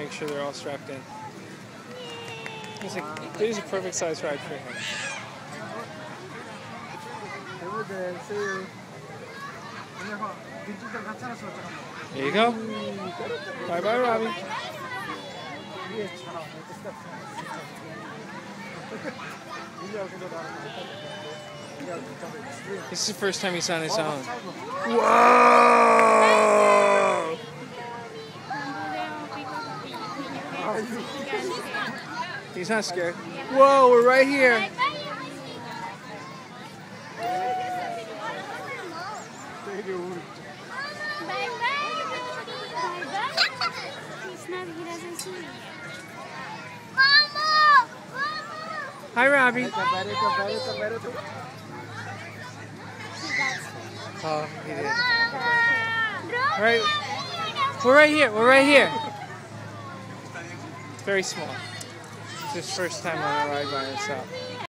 make sure they're all strapped in. It is a, it is a perfect size ride for him. There you go. Bye bye, Robbie. This is the first time he's on his own. Whoa! He's not scared. Whoa, we're right here. Hi, Robbie. Oh, he did. All right. We're right here. We're right here. It's very small. It's his first time on a ride by himself.